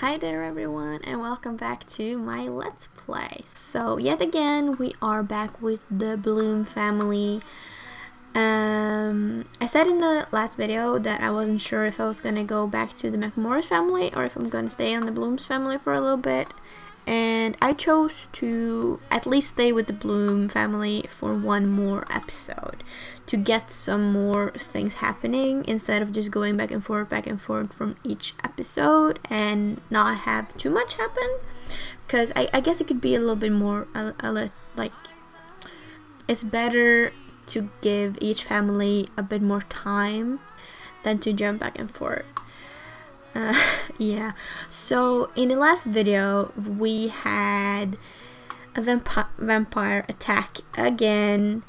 Hi there everyone and welcome back to my Let's Play. So yet again we are back with the Bloom family. Um, I said in the last video that I wasn't sure if I was gonna go back to the McMorris family or if I'm gonna stay on the Blooms family for a little bit. And I chose to at least stay with the Bloom family for one more episode to get some more things happening instead of just going back and forth back and forth from each episode and not have too much happen. Because I, I guess it could be a little bit more a, a, like it's better to give each family a bit more time than to jump back and forth uh, yeah so in the last video we had a vampi vampire attack again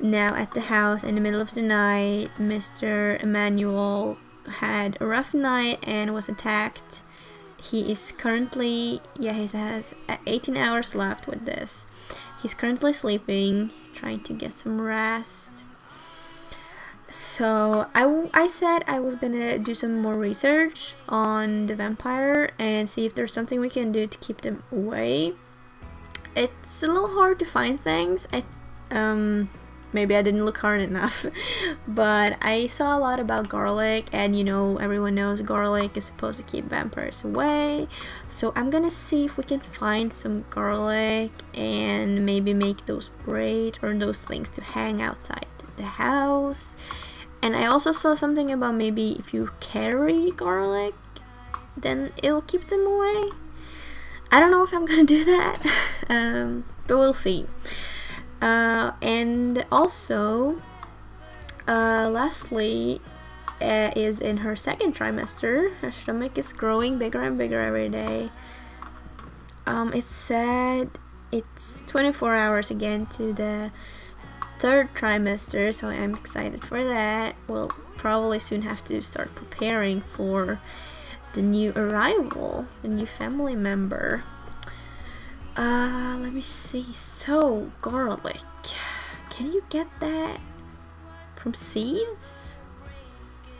now at the house in the middle of the night, Mr. Emmanuel had a rough night and was attacked. He is currently, yeah, he has 18 hours left with this. He's currently sleeping, trying to get some rest. So I, I said I was gonna do some more research on the vampire and see if there's something we can do to keep them away. It's a little hard to find things. I um maybe I didn't look hard enough but I saw a lot about garlic and you know everyone knows garlic is supposed to keep vampires away so I'm gonna see if we can find some garlic and maybe make those braid or those things to hang outside the house and I also saw something about maybe if you carry garlic then it'll keep them away I don't know if I'm gonna do that um, but we'll see uh, and also, uh, uh, is in her second trimester. Her stomach is growing bigger and bigger every day. Um, it said it's 24 hours again to the third trimester, so I'm excited for that. We'll probably soon have to start preparing for the new arrival, the new family member. Uh, let me see. So, garlic. Can you get that from seeds?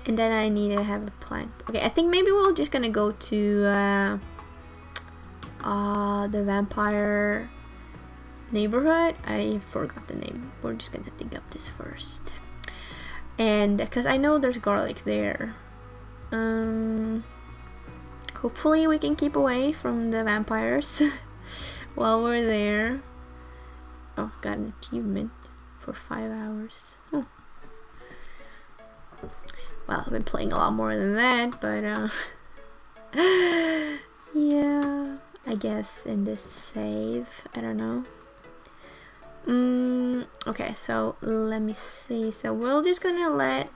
And then I need to have a plant. Okay, I think maybe we're just gonna go to uh, uh, the vampire neighborhood. I forgot the name. We're just gonna dig up this first. And because I know there's garlic there. Um, hopefully we can keep away from the vampires. while we're there. Oh, got an achievement for five hours. Well, I've been playing a lot more than that, but uh, yeah, I guess in this save, I don't know. Mm, okay, so let me see. So we're just gonna let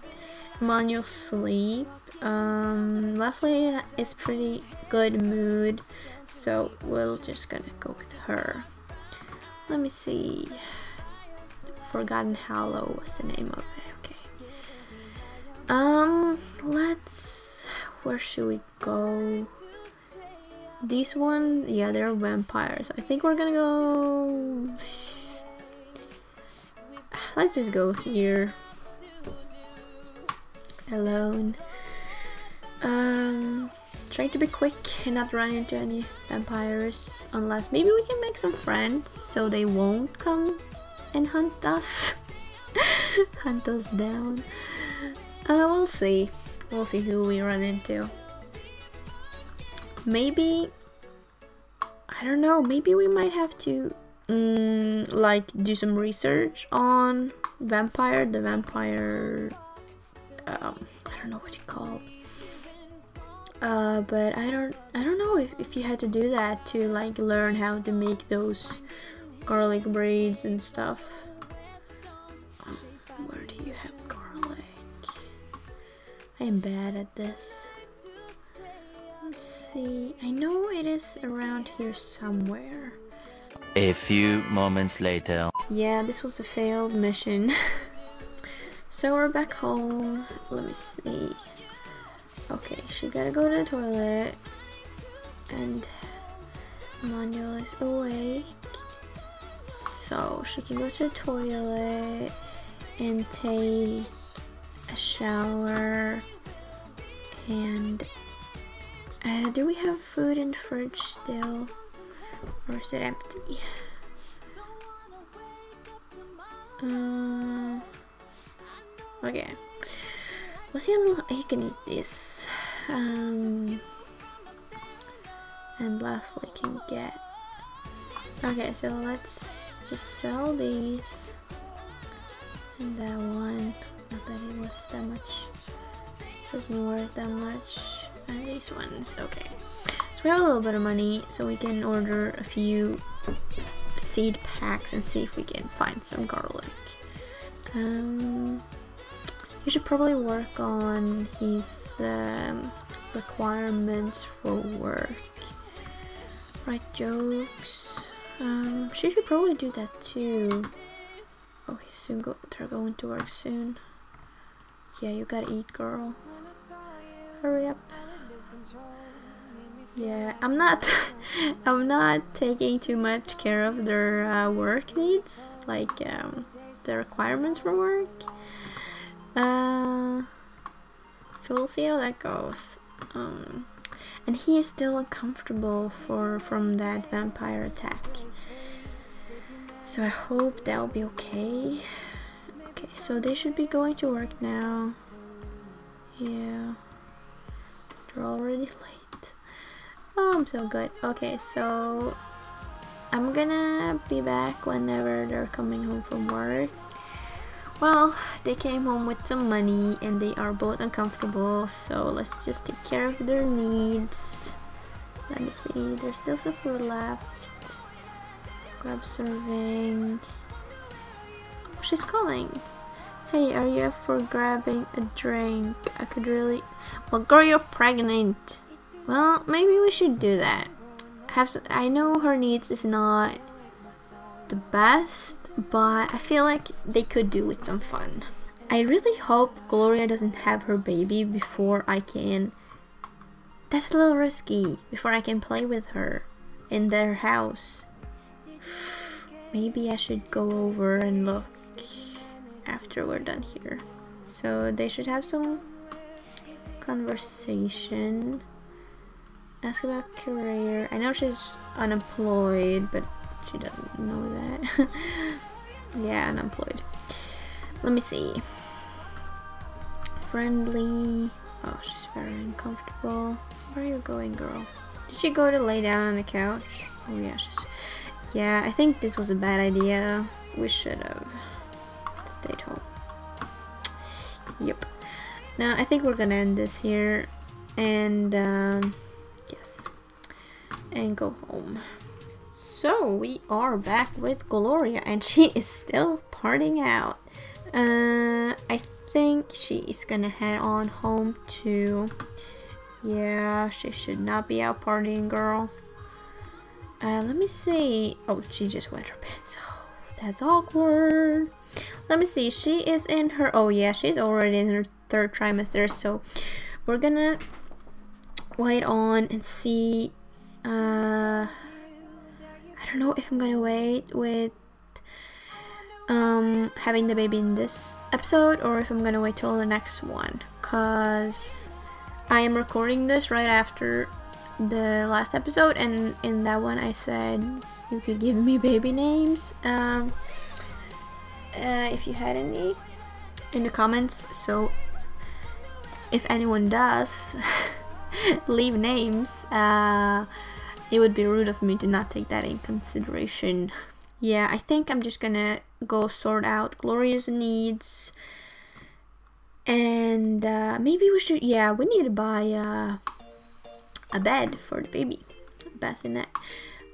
Manuel sleep. Um, Leslie is pretty good mood. So we're just gonna go with her. Let me see. Forgotten Hollow was the name of it. Okay. Um, let's. Where should we go? These one, yeah, they're vampires. I think we're gonna go. Let's just go here. Alone. Um. Try to be quick and not run into any vampires unless maybe we can make some friends so they won't come and hunt us. hunt us down. Uh, we'll see. We'll see who we run into. Maybe... I don't know, maybe we might have to mm, like do some research on vampire, the vampire... Um, I don't know what you call it uh, but I don't I don't know if, if you had to do that to like learn how to make those garlic braids and stuff. Um, where do you have garlic? I am bad at this. Let's see. I know it is around here somewhere. A few moments later. Yeah, this was a failed mission. so we're back home. Let me see. Okay, she gotta go to the toilet. And Manuel is awake. So she can go to the toilet and take a shower and Uh, do we have food in the fridge still? Or is it empty? Uh, okay. Let's see how little I can eat this. Um, and lastly can get. Okay, so let's just sell these. And that one. Not that it was that much. Wasn't worth that much. And these ones, okay. We have a little bit of money, so we can order a few seed packs and see if we can find some garlic. Um, you should probably work on his um, requirements for work. Write jokes. Um, she should probably do that too. Oh, he's soon go. They're going to work soon. Yeah, you gotta eat, girl. Hurry up. Yeah, I'm not. I'm not taking too much care of their uh, work needs, like um, the requirements for work. Uh, so we'll see how that goes. Um, and he is still uncomfortable for from that vampire attack. So I hope that'll be okay. Okay, so they should be going to work now. Yeah. They're already late. Oh, I'm so good. Okay, so I'm gonna be back whenever they're coming home from work. Well, they came home with some money and they are both uncomfortable, so let's just take care of their needs. Let me see, there's still some food left. Grab serving. Oh, she's calling. Hey, are you up for grabbing a drink? I could really... Well, girl, you're pregnant. Well, maybe we should do that. Have some... I know her needs is not the best, but I feel like they could do with some fun. I really hope Gloria doesn't have her baby before I can... That's a little risky. Before I can play with her in their house. Maybe I should go over and look after we're done here. So they should have some conversation. Ask about career. I know she's unemployed, but she doesn't know that. yeah, unemployed. Let me see. Friendly. Oh, she's very uncomfortable. Where are you going, girl? Did she go to lay down on the couch? Oh yeah, she's... Yeah, I think this was a bad idea. We should have stayed home. Yep. Now, I think we're gonna end this here. And, um, yes. And go home. So, we are back with Gloria, and she is still partying out. Uh, I think she is gonna head on home too. Yeah, she should not be out partying, girl. Uh, let me see. Oh, she just wet her pants. Oh, that's awkward. Let me see. She is in her. Oh, yeah, she's already in her third trimester. So we're gonna wait on and see. Uh, I don't know if I'm gonna wait with um having the baby in this episode or if I'm gonna wait till the next one. Cause I am recording this right after the last episode and in that one I said you could give me baby names um, uh, if you had any in the comments so if anyone does leave names uh, it would be rude of me to not take that in consideration. Yeah I think I'm just gonna go sort out Gloria's needs. And uh, maybe we should yeah we need to buy uh, a bed for the baby. Bassinet.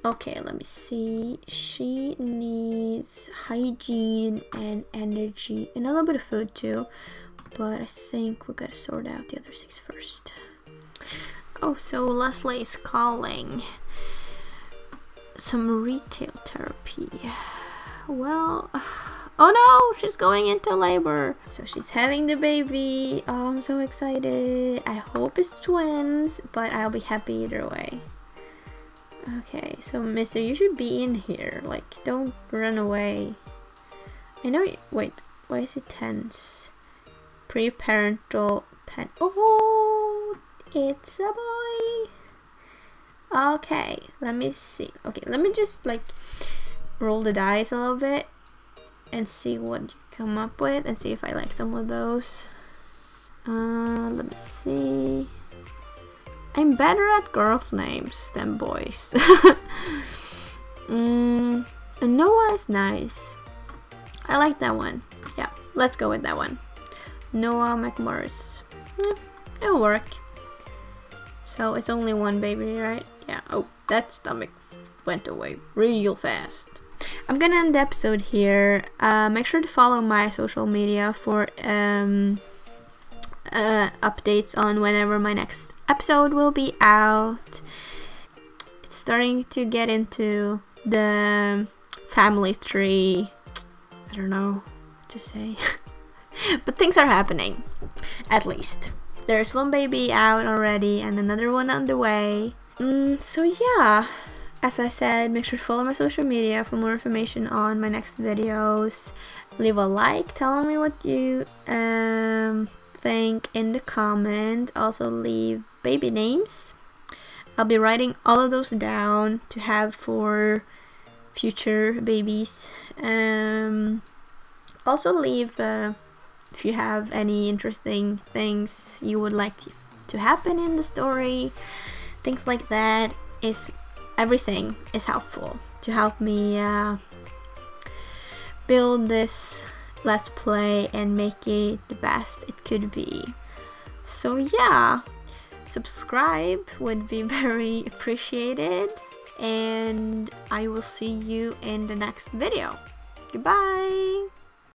Okay let me see. She needs hygiene and energy and a little bit of food too but I think we gotta sort out the other things first oh so Leslie is calling some retail therapy well Oh no, she's going into labor. So she's having the baby. Oh, I'm so excited. I hope it's twins, but I'll be happy either way. Okay, so mister, you should be in here. Like, don't run away. I know wait, why is it tense? Pre-parental pen- Oh, it's a boy. Okay, let me see. Okay, let me just like roll the dice a little bit and see what you come up with and see if I like some of those. Uh, let me see. I'm better at girls' names than boys. mm, Noah is nice. I like that one. Yeah, let's go with that one. Noah McMorris. Yeah, it'll work. So it's only one baby, right? Yeah. Oh, that stomach went away real fast. I'm gonna end the episode here. Uh, make sure to follow my social media for um, uh, updates on whenever my next episode will be out. It's starting to get into the family tree. I don't know what to say. but things are happening, at least. There's one baby out already and another one on the way. Mm, so yeah, as I said, make sure to follow my social media for more information on my next videos. Leave a like tell me what you um, think in the comment. Also leave baby names. I'll be writing all of those down to have for future babies. Um, also leave uh, if you have any interesting things you would like to happen in the story. Things like that is everything is helpful to help me uh, build this let's play and make it the best it could be. So yeah, subscribe would be very appreciated and I will see you in the next video. Goodbye!